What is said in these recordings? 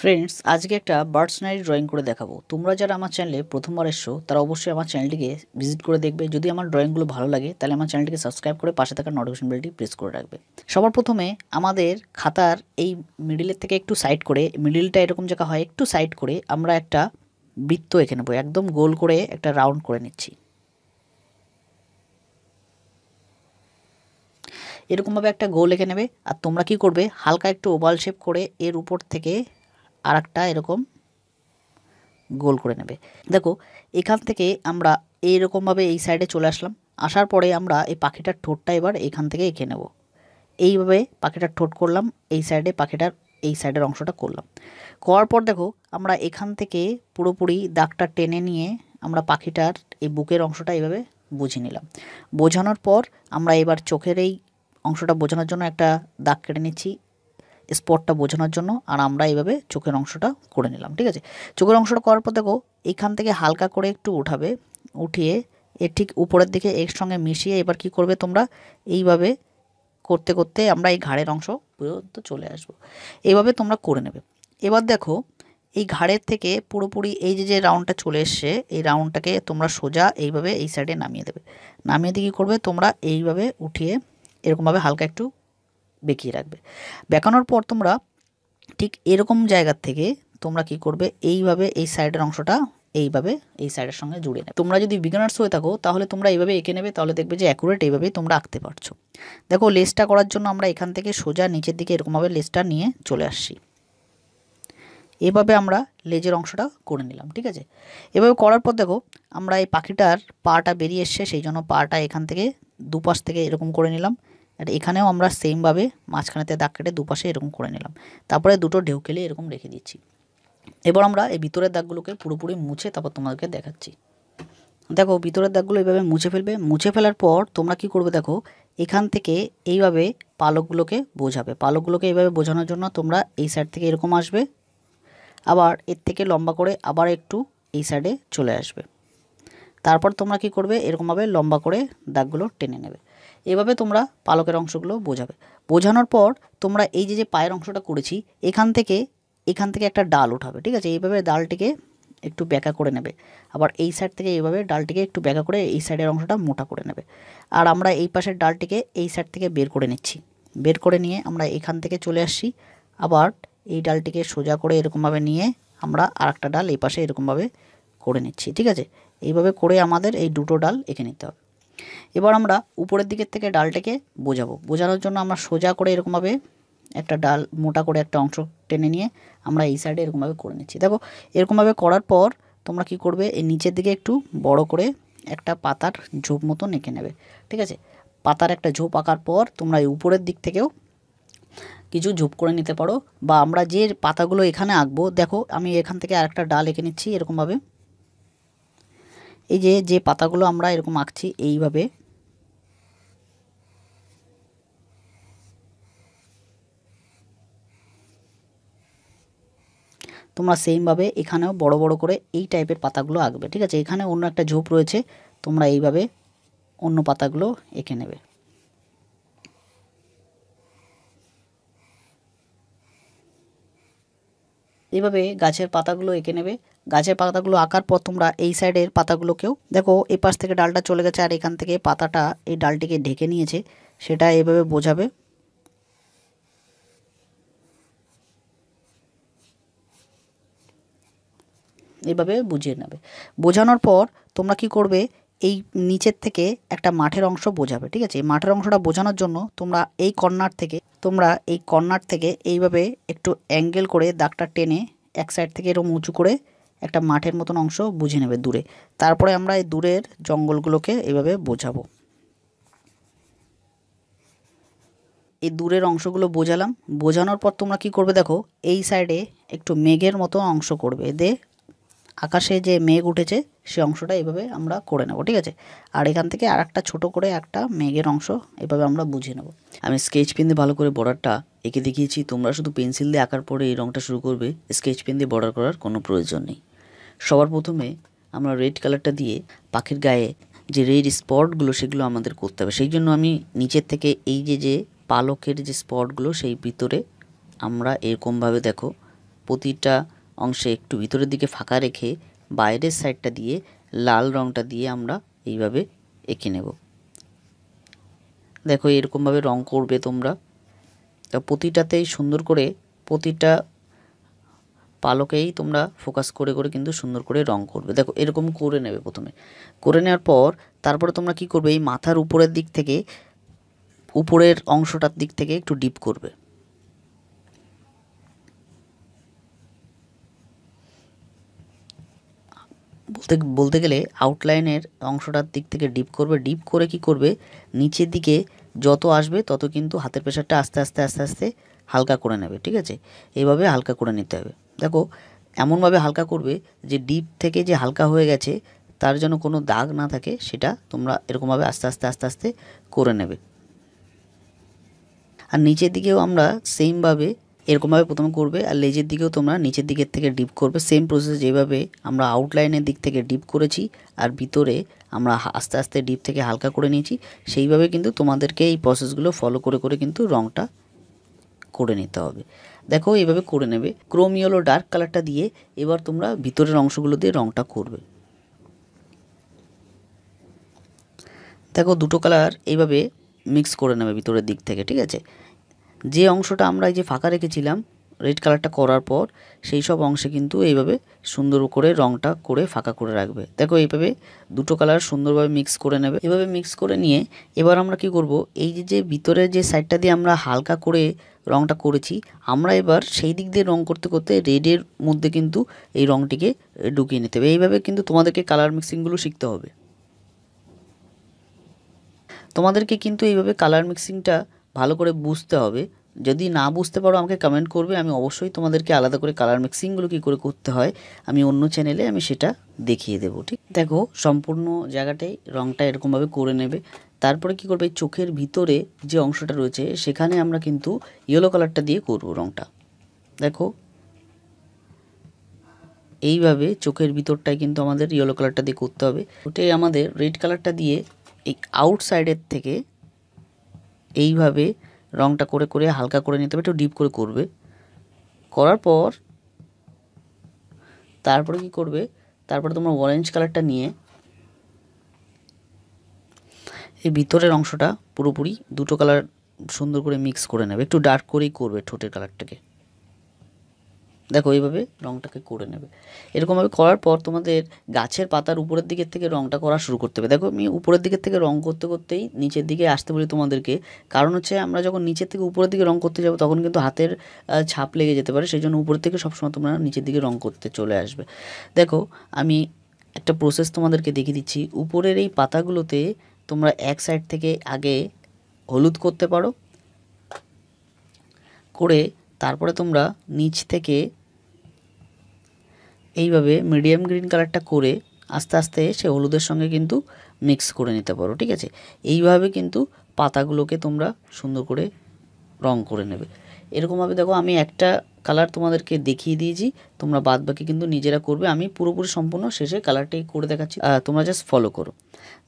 Friends আজকে একটা bird scenery drawing করে দেখাবো। তোমরা যারা আমার চ্যানেলে প্রথমবার এসছো, তারা অবশ্যই আমার চ্যানেলটিকে ভিজিট করে দেখবে। যদি আমার ড্রয়িংগুলো ভালো লাগে, তাহলে আমার চ্যানেলটিকে সাবস্ক্রাইব করে পাশে থাকা নোটিফিকেশন বেলটি প্রেস করে রাখবে। সবার প্রথমে আমাদের খাতার এই মিডিলের থেকে একটু সাইড করে মিডিলটা এরকম জায়গা হয়, একটু সাইড করে আমরা একটা বৃত্ত এঁকে নেব। একদম গোল করে একটা রাউন্ড করে নিচ্ছি। এরকমভাবে একটা গোল এঁকে নেবে। আর তোমরা কি করবে? হালকা একটু ওভাল শেপ করে এর উপর থেকে আর একটা এরকম গোল করে নেবে। দেখো, এখান থেকে আমরা এইরকমভাবে এই সাইডে চলে আসলাম। আসার পরে আমরা এই পাখিটার ঠোঁটটা এবার এখান থেকে এঁকে নেব। এইভাবে পাখিটার ঠোঁট করলাম, এই সাইডে পাখিটার, এই সাইডের অংশটা করলাম। করার পর দেখো, আমরা এখান থেকে পুরোপুরি দাগটা টেনে নিয়ে আমরা পাখিটার এই বুকের অংশটা এইভাবে বুঝে নিলাম। বোঝানোর পর আমরা এবার চোখের এই অংশটা বোঝানোর জন্য একটা দাগ কেটে নিচ্ছি। স্পটটা বোঝানোর জন্য, আর আমরা এইভাবে চোখের অংশটা করে নিলাম, ঠিক আছে? চোখের অংশটা করার পর দেখো এইখান থেকে হালকা করে একটু উঠাবে, উঠিয়ে এর ঠিক উপরের দিকে এর সঙ্গে মিশিয়ে এবার কি করবে তোমরা? এইভাবে করতে করতে আমরা এই ঘাড়ের অংশ পর্যন্ত চলে আসব। এইভাবে তোমরা করে নেবে। এবার দেখো, এই ঘাড়ের থেকে পুরোপুরি এই যে যে রাউন্ডটা চলে এসছে, এই রাউন্ডটাকে তোমরা সোজা এইভাবে এই সাইডে নামিয়ে দেবে। নামিয়ে দিয়ে কী করবে? তোমরা এইভাবে উঠিয়ে এরকমভাবে হালকা একটু বেঁকিয়ে রাখবে। বেঁকানোর পর তোমরা ঠিক এরকম জায়গার থেকে তোমরা কি করবে, এইভাবে এই সাইডের অংশটা এইভাবে এই সাইডের সঙ্গে জুড়ে নেবে। তোমরা যদি বিগিনার্স হয়ে থাকো, তাহলে তোমরা এইভাবে এঁকে নেবে, তাহলে দেখবে যে অ্যাকুরেট এইভাবেই তোমরা আঁকতে পারছ। দেখো লেসটা করার জন্য আমরা এখান থেকে সোজা নিচের দিকে এরকমভাবে লেসটা নিয়ে চলে আসছি। এভাবে আমরা লেজের অংশটা করে নিলাম, ঠিক আছে? এভাবে করার পর দেখো, আমরা এই পাখিটার পাটা বেরিয়ে এসছে, সেই জন্য পাটা এখান থেকে দুপাশ থেকে এরকম করে নিলাম। আর এখানেও আমরা সেমভাবে মাঝখানেতে দাগ কেটে দুপাশে এরকম করে নিলাম। তারপরে দুটো ঢেউ খেলে এরকম রেখে দিচ্ছি। এবার আমরা এই ভিতরের দাগগুলোকে পুরোপুরি মুছে তারপর তোমাদেরকে দেখাচ্ছি। দেখো, ভিতরের দাগগুলো এইভাবে মুছে ফেলবে। মুছে ফেলার পর তোমরা কি করবে দেখো, এখান থেকে এইভাবে পালকগুলোকে বোঝাবে। পালকগুলোকে এইভাবে বোঝানোর জন্য তোমরা এই সাইড থেকে এরকম আসবে। আবার এর থেকে লম্বা করে আবার একটু এই সাইডে চলে আসবে। তারপর তোমরা কি করবে, এরকমভাবে লম্বা করে দাগগুলো টেনে নেবে। এভাবে তোমরা পালকের অংশগুলো বোঝাবে। বোঝানোর পর তোমরা এই যে যে পায়ের অংশটা করেছি, এখান থেকে এখান থেকে একটা ডাল উঠাবে, ঠিক আছে? এইভাবে ডালটিকে একটু ব্যাকা করে নেবে। আবার এই সাইড থেকে এইভাবে ডালটিকে একটু ব্যাকা করে এই সাইডের অংশটা মোটা করে নেবে। আর আমরা এই পাশের ডালটিকে এই সাইড থেকে বের করে নিচ্ছি। বের করে নিয়ে আমরা এখান থেকে চলে আসছি। আবার এই ডালটিকে সোজা করে এরকমভাবে নিয়ে আমরা আর একটা ডাল এই পাশে এরকমভাবে করে নিচ্ছি, ঠিক আছে? এইভাবে করে আমাদের এই দুটো ডাল এঁকে নিতে হবে। এবার আমরা উপরের দিকের থেকে ডালটাকে বোঝাবো। বোঝানোর জন্য আমরা সোজা করে এরকমভাবে একটা ডাল, মোটা করে একটা অংশ টেনে নিয়ে আমরা এই সাইডে এরকমভাবে করে নিচ্ছি। দেখো, এরকমভাবে করার পর তোমরা কি করবে, এই নিচের দিকে একটু বড় করে একটা পাতার ঝোপ মতো এঁকে নেবে, ঠিক আছে? পাতার একটা ঝোপ আঁকার পর তোমরা এই উপরের দিক থেকেও কিছু ঝোপ করে নিতে পারো বা আমরা যে পাতাগুলো এখানে আঁকবো, দেখো, আমি এখান থেকে আরেকটা ডাল এঁকে নিচ্ছি এরকমভাবে। এই যে যে পাতাগুলো আমরা এরকম আঁকছি এইভাবে। তোমরা সেমভাবে এখানেও বড় বড় করে এই টাইপের পাতাগুলো আঁকবে, ঠিক আছে? এখানে অন্য একটা ঝোপ রয়েছে, তোমরা এইভাবে অন্য পাতাগুলো এঁকে নেবে। এইভাবে গাছের পাতাগুলো এঁকে নেবে। গাছের পাতাগুলো আঁকার পর তোমরা এই সাইডের পাতাগুলোকেও দেখো এই পাশ থেকে ডালটা চলে গেছে আর এখান থেকে পাতাটা এই ডালটিকে ঢেকে নিয়েছে। সেটা এভাবে বোঝাবে। এভাবে বুঝিয়ে নেবে। বোঝানোর পর তোমরা কি করবে এই নিচের থেকে একটা মাঠের অংশ বোঝাবে, ঠিক আছে? এই মাঠের অংশটা বোঝানোর জন্য তোমরা এই কর্নার থেকে, তোমরা এই কর্নার থেকে এইভাবে একটু অ্যাঙ্গেল করে দাগটা টেনে এক সাইড থেকে এরকম উঁচু করে একটা মাঠের মতন অংশ বুঝে নেবে দূরে। তারপরে আমরা এই দূরের জঙ্গলগুলোকে এইভাবে বোঝাবো। এই দূরের অংশগুলো বোঝালাম। বোঝানোর পর তোমরা কি করবে দেখো, এই সাইডে একটু মেঘের মতো অংশ করবে। দে আকাশে যে মেঘ উঠেছে, সে অংশটা এভাবে আমরা করে নেব, ঠিক আছে? আর এখান থেকে আর একটা ছোটো করে একটা মেঘের অংশ এভাবে আমরা বুঝে নেব। আমি স্কেচ পেন দিয়ে ভালো করে বর্ডারটা এঁকে দেখিয়েছি, তোমরা শুধু পেন্সিল দিয়ে আঁকার পরে এই রঙটা শুরু করবে, স্কেচ পেন দিয়ে বর্ডার করার কোনো প্রয়োজন নেই। সবার প্রথমে আমরা রেড কালারটা দিয়ে পাখির গায়ে যে রেড স্পটগুলো সেগুলো আমাদের করতে হবে। সেই জন্য আমি নিচের থেকে এই যে যে পালকের যে স্পটগুলো, সেই ভিতরে আমরা এরকমভাবে দেখো, প্রতিটা অংশে একটু ভিতরের দিকে ফাঁকা রেখে বাইরের সাইডটা দিয়ে লাল রঙটা দিয়ে আমরা এইভাবে এঁকে নেব। দেখো, এরকমভাবে রং করবে তোমরা। তা প্রতিটাতেই সুন্দর করে প্রতিটা পালকেই তোমরা ফোকাস করে করে কিন্তু সুন্দর করে রং করবে। দেখো, এরকম করে নেবে প্রথমে। করে নেওয়ার পর তারপরে তোমরা কি করবে? এই মাথার উপরের দিক থেকে, উপরের অংশটার দিক থেকে একটু ডিপ করবে। বলতে বলতে গেলে আউটলাইনের অংশটার দিক থেকে ডিপ করবে। ডিপ করে কি করবে? নিচের দিকে যত আসবে, তত কিন্তু হাতের প্রেশারটা আস্তে আস্তে আস্তে আস্তে হালকা করে নেবে, ঠিক আছে? এইভাবে হালকা করে নিতে হবে। দেখো, এমনভাবে হালকা করবে যে ডিপ থেকে যে হালকা হয়ে গেছে, তার যেন কোনো দাগ না থাকে, সেটা তোমরা এরকমভাবে আস্তে আস্তে আস্তে আস্তে করে নেবে। আর নিচের দিকেও আমরা সেমভাবে এরকমভাবে প্রথমে করবে আর লেজের দিকেও তোমরা নিচের দিকের থেকে ডিপ করবে। সেম প্রসেস যেভাবে আমরা আউটলাইনের দিক থেকে ডিপ করেছি আর ভিতরে আমরা আস্তে আস্তে ডিপ থেকে হালকা করে নিয়েছি, সেইভাবে কিন্তু তোমাদেরকে এই প্রসেসগুলো ফলো করে করে কিন্তু রঙটা করে নিতে হবে। দেখো এইভাবে করে নেবে। ক্রোম ইয়েলো ডার্ক কালারটা দিয়ে এবার তোমরা ভিতরের অংশগুলো দিয়ে রঙটা করবে। দেখো দুটো কালার এইভাবে মিক্স করে নেবে ভিতরের দিক থেকে, ঠিক আছে? যে অংশটা আমরা এই যে ফাঁকা রেখেছিলাম রেড কালারটা করার পর, সেই সব অংশে কিন্তু এইভাবে সুন্দর করে রংটা করে ফাঁকা করে রাখবে। দেখো এইভাবে দুটো কালার সুন্দরভাবে মিক্স করে নেবে। এভাবে মিক্স করে নিয়ে এবার আমরা কি করব? এই যে যে ভিতরের যে সাইডটা দিয়ে আমরা হালকা করে রংটা করেছি, আমরা এবার সেই দিক দিয়ে রং করতে করতে রেডের মধ্যে কিন্তু এই রংটিকে ঢুকিয়ে নিতে হবে। এইভাবে কিন্তু তোমাদেরকে কালার মিক্সিংগুলো শিখতে হবে। তোমাদেরকে কিন্তু এইভাবে কালার মিক্সিংটা ভালো করে বুঝতে হবে। যদি না বুঝতে পারো আমাকে কমেন্ট করবে, আমি অবশ্যই তোমাদেরকে আলাদা করে কালার মিক্সিংগুলো কী করে করতে হয়, আমি অন্য চ্যানেলে আমি সেটা দেখিয়ে দেবো, ঠিক? দেখো, সম্পূর্ণ জায়গাটাই রঙটা এরকমভাবে করে নেবে। তারপরে কি করবে, চোখের ভিতরে যে অংশটা রয়েছে, সেখানে আমরা কিন্তু ইয়েলো কালারটা দিয়ে করব রঙটা দেখো, এইভাবে চোখের ভিতরটায় কিন্তু আমাদের ইয়েলো কালারটা দিয়ে করতে হবে। ওটাই আমাদের রেড কালারটা দিয়ে এই আউটসাইডের থেকে এইভাবে রংটা করে করে হালকা করে নিতে হবে, একটু ডিপ করে করবে। করার পর তারপরে কি করবে? তারপরে তোমরা অরেঞ্জ কালারটা নিয়ে এই ভিতরের অংশটা পুরোপুরি দুটো কালার সুন্দর করে মিক্স করে নেবে, একটু ডার্ক করেই করবে ঠোঁটের কালারটাকে দেখো এইভাবে রংটাকে করে নেবে। এরকমভাবে করার পর তোমাদের গাছের পাতার উপরের দিকের থেকে রংটা করা শুরু করতে হবে। দেখো আমি উপরের দিকের থেকে রং করতে করতেই নিচের দিকে আসতে বলি তোমাদেরকে। কারণ হচ্ছে আমরা যখন নিচের থেকে উপরের দিকে রং করতে যাব তখন কিন্তু হাতের ছাপ লেগে যেতে পারে। সেই জন্য উপরের থেকে সবসময় তোমরা নিচের দিকে রং করতে চলে আসবে। দেখো আমি একটা প্রসেস তোমাদেরকে দেখিয়ে দিচ্ছি। উপরের এই পাতাগুলোতে তোমরা এক সাইড থেকে আগে হলুদ করতে পারো। করে তারপরে তোমরা নিচ থেকে এইভাবে মিডিয়াম গ্রিন কালারটা করে আস্তে আস্তে সে হলুদের সঙ্গে কিন্তু মিক্স করে নিতে পারো, ঠিক আছে? এইভাবে কিন্তু পাতাগুলোকে তোমরা সুন্দর করে রং করে নেবে। এরকমভাবে দেখো, আমি একটা কালার তোমাদেরকে দেখিয়ে দিয়েছি, তোমরা বাদ বাকি কিন্তু নিজেরা করবে। আমি পুরোপুরি সম্পূর্ণ শেষে কালারটাই করে দেখাচ্ছি। তোমরা জাস্ট ফলো করো।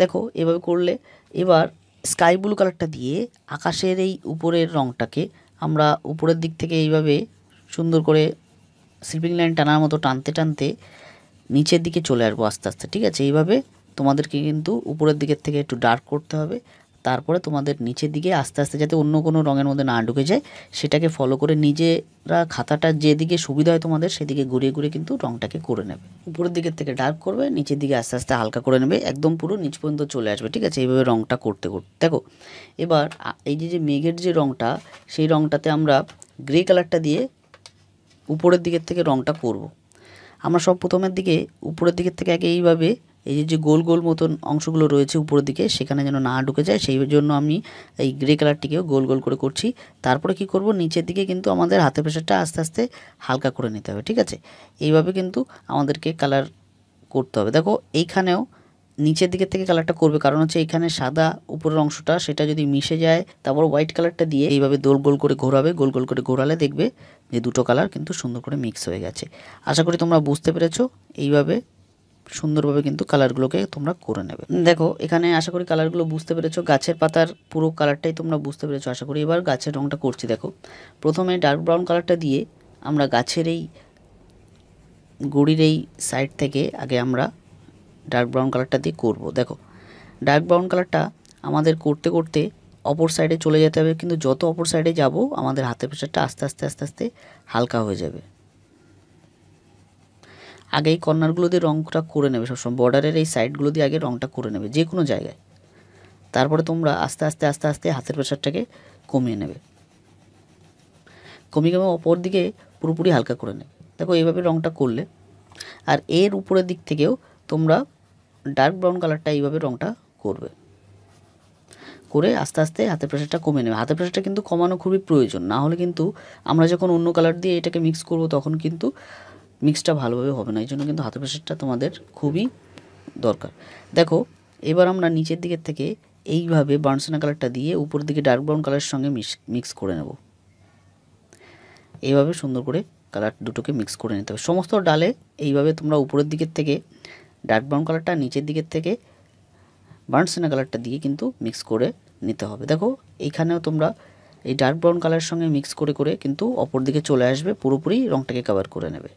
দেখো, এভাবে করলে এবার স্কাই ব্লু কালারটা দিয়ে আকাশের এই উপরের রংটাকে আমরা উপরের দিক থেকে এইভাবে সুন্দর করে স্লিপিং লাইন টানার মতো টানতে টানতে নিচের দিকে চলে আসব আস্তে আস্তে, ঠিক আছে? এইভাবে তোমাদেরকে কিন্তু উপরের দিকের থেকে একটু ডার্ক করতে হবে। তারপরে তোমাদের নিচের দিকে আস্তে আস্তে যাতে অন্য কোনো রঙের মধ্যে না ঢুকে যায়, সেটাকে ফলো করে নিজেরা খাতাটা যেদিকে সুবিধা হয় তোমাদের, সেদিকে ঘুরিয়ে ঘুরিয়ে কিন্তু রঙটাকে করে নেবে। উপরের দিকের থেকে ডার্ক করবে, নিচের দিকে আস্তে আস্তে হালকা করে নেবে, একদম পুরো নিচ পর্যন্ত চলে আসবে, ঠিক আছে? এইভাবে রঙটা করতে করতে। দেখো, এবার এই যে যে মেঘের যে রঙটা, সেই রঙটাতে আমরা গ্রে কালারটা দিয়ে উপরের দিকের থেকে রঙটা করব। আমরা সব প্রথমের দিকে, উপরের দিকের থেকে আগে এইভাবে এই যে গোল গোল মতন অংশগুলো রয়েছে উপরের দিকে, সেখানে যেন না ঢুকে যায়, সেই জন্য আমি এই গ্রে কালারটিকেও গোল গোল করে করছি। তারপরে কি করব? নিচের দিকে কিন্তু আমাদের হাতের প্রেশারটা আস্তে আস্তে হালকা করে নিতে হবে, ঠিক আছে? এইভাবে কিন্তু আমাদেরকে কালার করতে হবে। দেখো, এইখানেও নিচের দিকের থেকে কালারটা করবে, কারণ হচ্ছে এখানে সাদা উপরের অংশটা, সেটা যদি মিশে যায়, তারপর হোয়াইট কালারটা দিয়ে এইভাবে দোল গোল করে ঘোরাবে, গোল গোল করে ঘোরালে দেখবে যে দুটো কালার কিন্তু সুন্দর করে মিক্স হয়ে গেছে। আশা করি তোমরা বুঝতে পেরেছ, এইভাবে সুন্দরভাবে কিন্তু কালারগুলোকে তোমরা করে নেবে। দেখো, এখানে আশা করি কালারগুলো বুঝতে পেরেছ। গাছের পাতার পুরো কালারটাই তোমরা বুঝতে পেরেছ। আশা করি এবার গাছের রঙটা করছি, দেখো। প্রথমে ডার্ক ব্রাউন কালারটা দিয়ে আমরা গাছের এই গড়ির এই সাইড থেকে আগে আমরা ডার্ক ব্রাউন কালারটা দিয়ে করব। দেখো, ডার্ক ব্রাউন কালারটা আমাদের করতে করতে অপর সাইডে চলে যেতে হবে। কিন্তু যত অপর সাইডে যাব, আমাদের হাতের প্রেশারটা আস্তে আস্তে আস্তে আস্তে হালকা হয়ে যাবে। আগে এই কর্নারগুলো দিয়ে রঙটা করে নেবে সবসময়। বর্ডারের এই সাইডগুলো দিয়ে আগে রঙটা করে নেবে, যে কোনো জায়গায়। তারপরে তোমরা আস্তে আস্তে আস্তে আস্তে হাতের প্রেশারটাকে কমিয়ে নেবে। কমিয়ে কমে অপর দিকে পুরোপুরি হালকা করে নেবে। দেখো এইভাবে রঙটা করলে, আর এর উপরের দিক থেকেও তোমরা ডার্ক ব্রাউন কালারটা এইভাবে রঙটা করবে। করে আস্তে আস্তে হাতের প্রেশারটা কমে নেবে। হাতের প্রেশারটা কিন্তু কমানো খুবই প্রয়োজন। না হলে কিন্তু আমরা যখন অন্য কালার দিয়ে এটাকে মিক্স করব, তখন কিন্তু মিক্সটা ভালোভাবে হবে না, এই জন্য কিন্তু হাতের প্রেশারটা তোমাদের খুবই দরকার। দেখো, এবার আমরা নিচের দিকের থেকে এইভাবে বার্নসেনা কালারটা দিয়ে উপরের দিকে ডার্ক ব্রাউন কালারের সঙ্গে মিক্স করে নেব। এইভাবে সুন্দর করে কালার দুটোকে মিক্স করে নিতে হবে। সমস্ত ডালে এইভাবে তোমরা উপরের দিকের থেকে ডার্ক ব্রাউন কালারটা নিচের দিকের থেকে বার্নসেনা কালারটা দিয়ে কিন্তু মিক্স করে নিতে হবে। দেখো, এইখানেও তোমরা এই ডার্ক ব্রাউন কালারের সঙ্গে মিক্স করে করে কিন্তু অপর দিকে চলে আসবে, পুরোপুরি রঙটাকে কভার করে নেবে।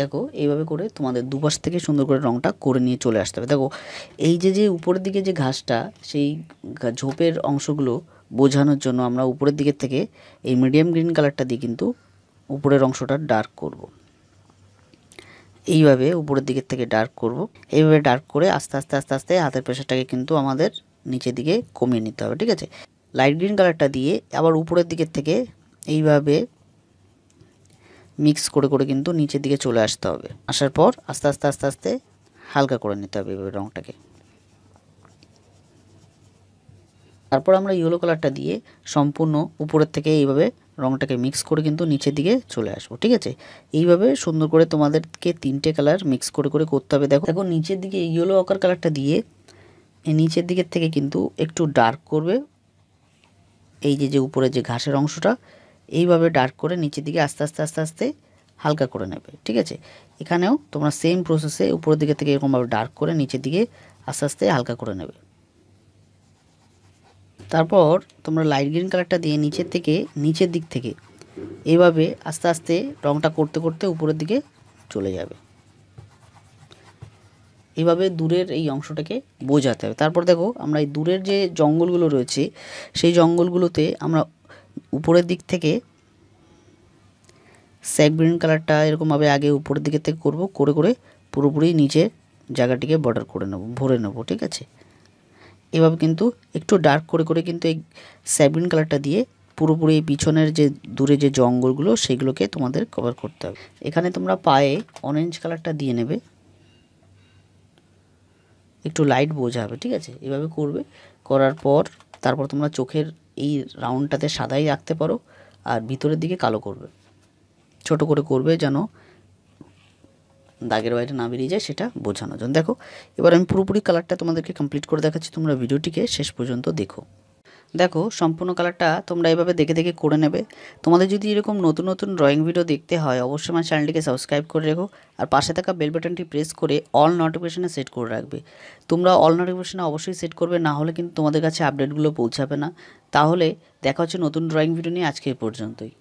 দেখো, এইভাবে করে তোমাদের দুপাশ থেকে সুন্দর করে রঙটা করে নিয়ে চলে আসতে হবে দেখো, এই যে যে উপরের দিকে যে ঘাসটা, সেই ঝোপের অংশগুলো বোঝানোর জন্য আমরা উপরের দিকের থেকে এই মিডিয়াম গ্রিন কালারটা দিয়ে কিন্তু উপরের অংশটা ডার্ক করব। এইভাবে উপরের দিকের থেকে ডার্ক করব। এইভাবে ডার্ক করে আস্তে আস্তে আস্তে আস্তে হাতের প্রেশারটাকে কিন্তু আমাদের নিচের দিকে কমিয়ে নিতে হবে, ঠিক আছে লাইট গ্রিন কালারটা দিয়ে আবার উপরের দিকের থেকে এইভাবে মিক্স করে করে কিন্তু নিচের দিকে চলে আসতে হবে। আসার পর আস্তে আস্তে আস্তে আস্তে হালকা করে নিতে হবে এভাবে রঙটাকে। তারপর আমরা ইয়েলো কালারটা দিয়ে সম্পূর্ণ উপরের থেকে এইভাবে রঙটাকে মিক্স করে কিন্তু নিচের দিকে চলে আসব, ঠিক আছে? এইভাবে সুন্দর করে তোমাদেরকে তিনটে কালার মিক্স করে করে করতে হবে। দেখো দেখো, নিচের দিকে ইয়েলো অকার কালারটা দিয়ে নিচের দিকের থেকে কিন্তু একটু ডার্ক করবে। এই যে যে উপরে যে ঘাসের অংশটা এইভাবে ডার্ক করে নিচের দিকে আস্তে আস্তে আস্তে আস্তে হালকা করে নেবে, ঠিক আছে? এখানেও তোমরা সেম প্রসেসে উপরের দিকে থেকে এরকমভাবে ডার্ক করে নিচের দিকে আস্তে আস্তে হালকা করে নেবে। তারপর তোমরা লাইট গ্রিন কালারটা দিয়ে নিচের থেকে, নিচের দিক থেকে এইভাবে আস্তে আস্তে রঙটা করতে করতে উপরের দিকে চলে যাবে। এইভাবে দূরের এই অংশটাকে বোঝাতে হবে। তারপর দেখো আমরা এই দূরের যে জঙ্গলগুলো রয়েছে, সেই জঙ্গলগুলোতে আমরা উপরের দিক থেকে স্যাক গ্রিন কালারটা এরকমভাবে আগে উপরের দিকে থেকে করব, করে করে পুরোপুরি নিচে জায়গাটিকে বর্ডার করে নেব, ভরে নেব, ঠিক আছে? এভাবে কিন্তু একটু ডার্ক করে করে কিন্তু এই স্যাগ্রিন কালারটা দিয়ে পুরোপুরি পিছনের যে দূরে যে জঙ্গলগুলো, সেগুলোকে তোমাদের কভার করতে হবে। এখানে তোমরা পায়ে অরেঞ্জ কালারটা দিয়ে নেবে। একটু লাইট বোঝাবে, ঠিক আছে? এভাবে করবে, করার পর তারপর তোমরা চোখের এই রাউন্ডটাতে সাদাই রাখতে পারো আর ভিতরের দিকে কালো করবে। ছোট করে করবে যেন দাগের বাইরে না বেরিয়ে যায় সেটা বোঝানোর জন্য দেখো, এবার আমি পুরোপুরি কালারটা তোমাদেরকে কমপ্লিট করে দেখাচ্ছি, তোমরা ভিডিওটিকে শেষ পর্যন্ত দেখো। দেখো, সম্পূর্ণ কালারটা তোমরা এভাবে দেখে দেখে করে নেবে। তোমাদের যদি এরকম নতুন নতুন ড্রয়িং ভিডিও দেখতে হয়, অবশ্যই আমার চ্যানেলটিকে সাবস্ক্রাইব করে রেখো আর পাশে থাকা বেল বাটনটি প্রেস করে অল নোটিফিকেশানে সেট করে রাখবে। তোমরা অল নোটিফিকেশানে অবশ্যই সেট করবে, না হলে কিন্তু তোমাদের কাছে আপডেটগুলো পৌঁছাবে না। তাহলে দেখা হচ্ছে নতুন ড্রয়িং ভিডিও নিয়ে আজকে পর্যন্তই।